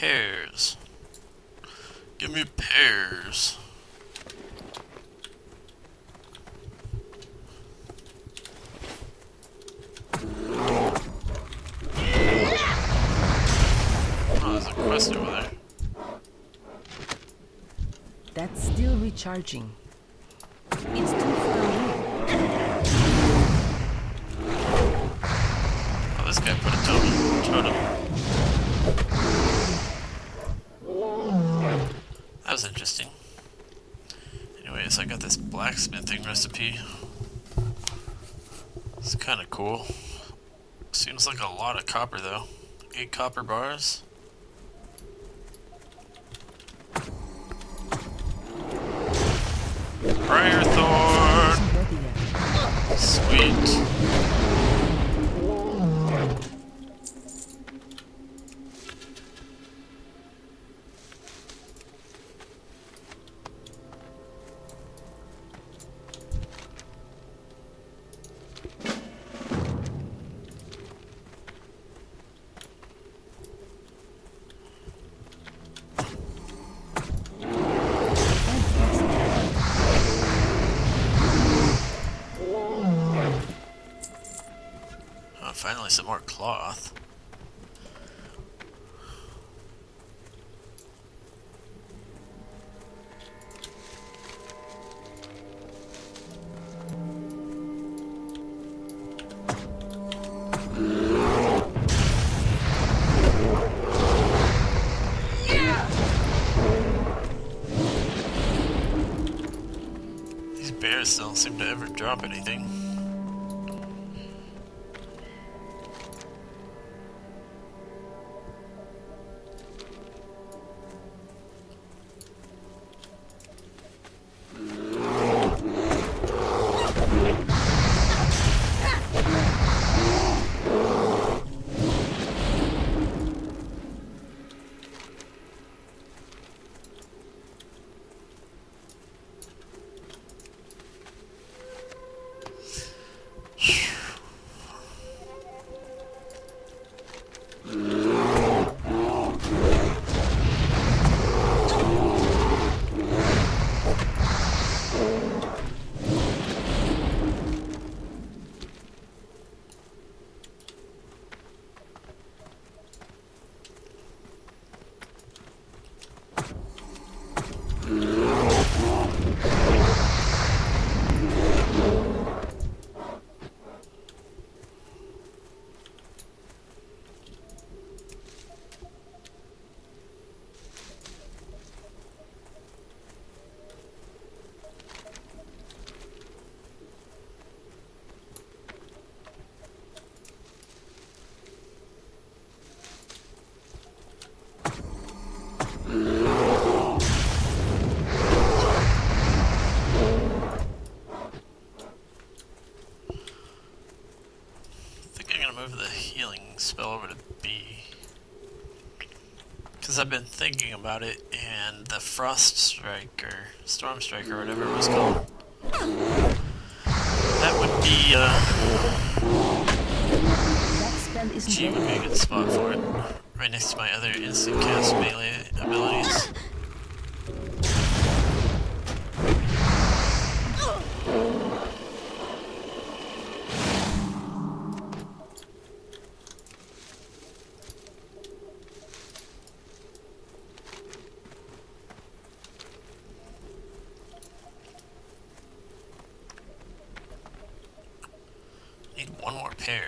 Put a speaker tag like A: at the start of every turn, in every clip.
A: Pears. Give me pears. Oh, there's a quest over there.
B: That's still recharging. It's too far away.
A: Oh, this guy put a totem. totem. That was interesting. Anyways, I got this blacksmithing recipe. It's kind of cool. Seems like a lot of copper though. Eight copper bars.
B: Briarthorn!
A: Sweet. Some more cloth. These bears don't seem to ever drop anything. I've been thinking about it, and the Frost Strike, or Storm Strike, or whatever it was called. That would be, uh,
B: That spell isn't
A: G would be a good spot for it. Right next to my other instant cast melee abilities. Need one more pair.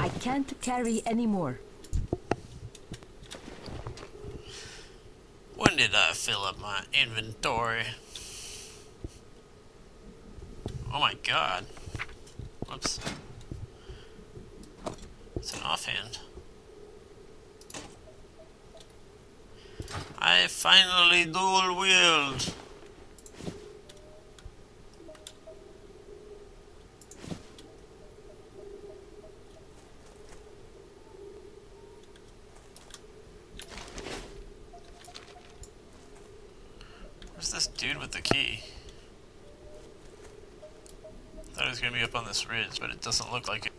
B: I can't carry anymore.
A: Fill up my inventory? Oh my god. Whoops. It's an offhand. I finally dual wield. Where's this dude with the key? Thought he was gonna be up on this ridge, but it doesn't look like it.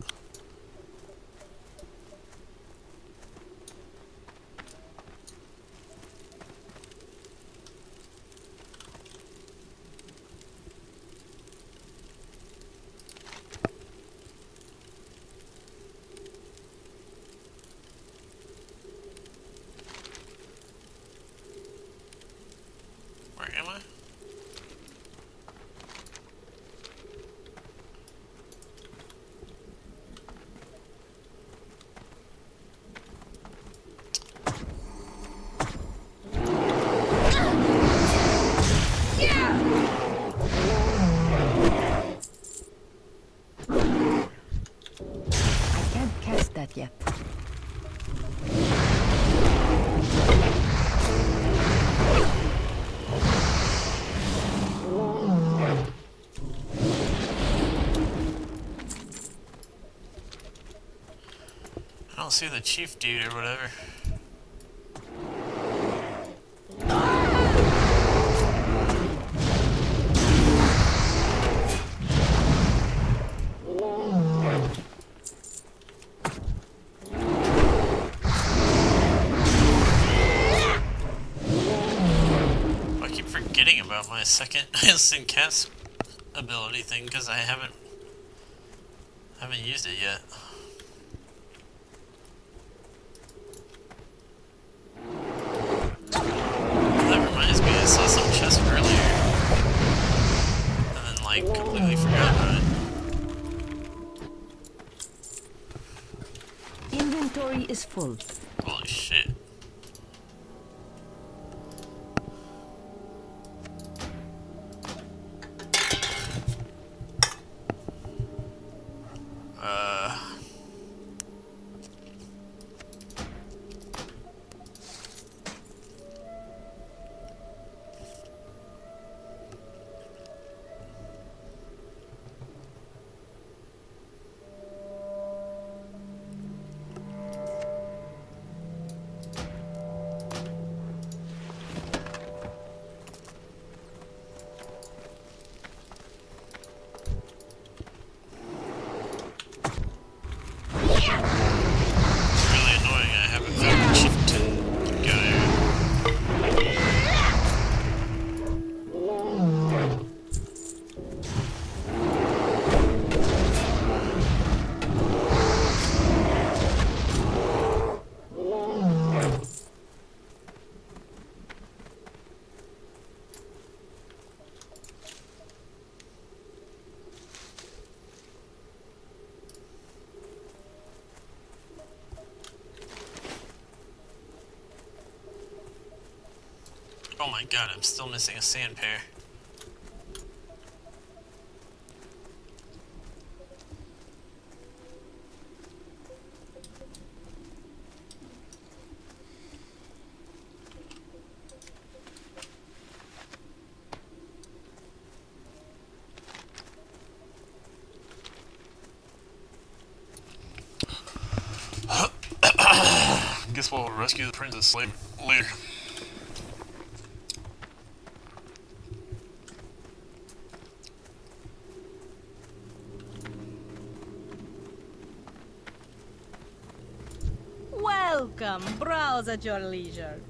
A: Where am I?
B: I can't cast that yet.
A: I don't see the chief dude or whatever. I keep forgetting about my second instant cast ability thing because I haven't haven't used it yet. Like, completely forgot about it.
B: Inventory is full.
A: Holy shit. My god, I'm still missing a sand pair. Guess we'll rescue the princess later. later.
C: Welcome. Browse at your leisure.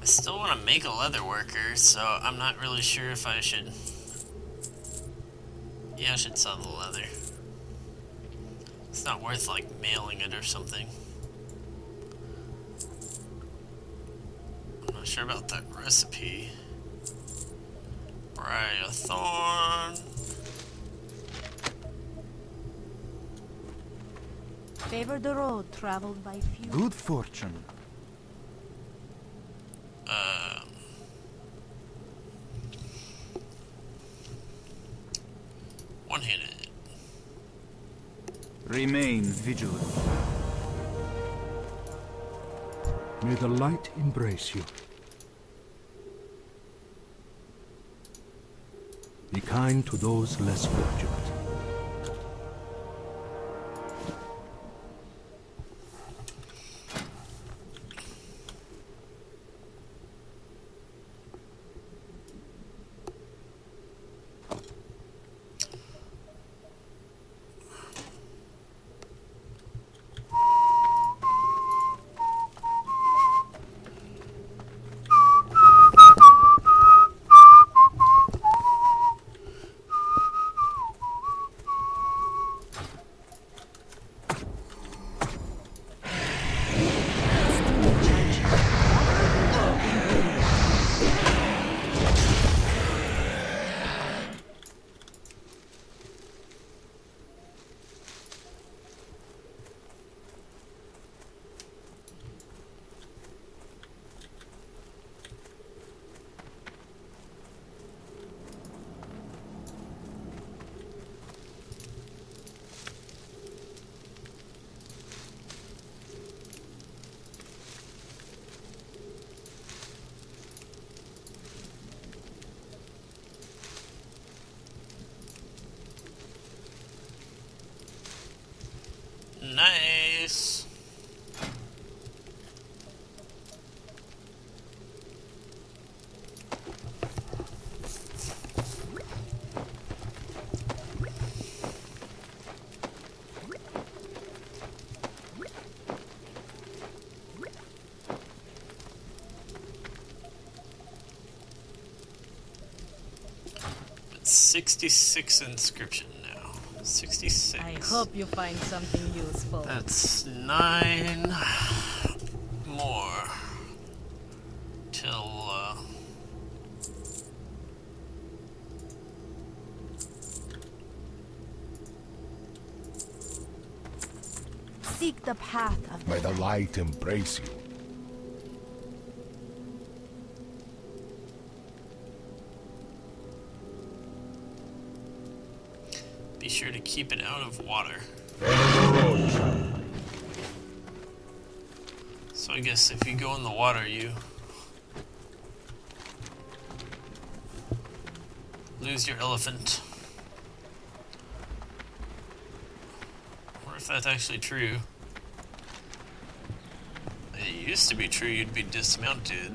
A: I still want to make a leather worker, so I'm not really sure if I should. Yeah, I should sell the leather. It's not worth like mailing it or something. I'm not sure about that recipe. Briarthorn.
C: Favor the road traveled by few.
D: Good fortune.
A: Um, one-handed.
D: Remain vigilant.
E: May the light embrace you. Kind to those less fortunate.
A: Nice. 66 inscription. 66.
C: I hope you find something useful.
A: That's nine more till uh,
C: Seek the path of
F: May the light embrace you.
A: Keep it out of water. So I guess if you go in the water, you lose your elephant. Wonder if that's actually true. It used to be true you'd be dismounted,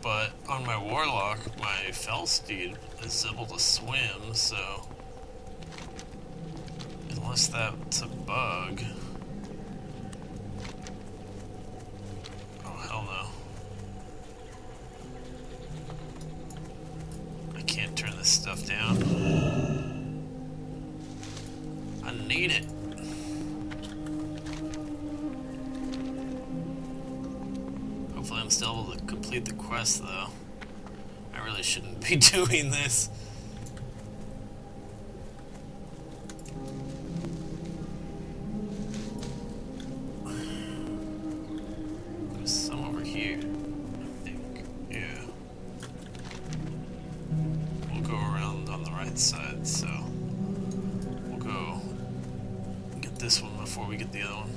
A: but on my warlock, my felsteed is able to swim, so unless that's a bug. Oh hell no. I can't turn this stuff down. I need it. Hopefully I'm still able to complete the quest though. I really shouldn't be doing this. Before we get the other one.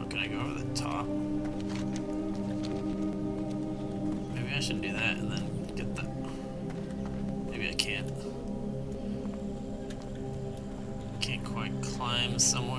A: Oh, can I go over the top? Maybe I should do that and then get the. Maybe I can't. Can't quite climb somewhere.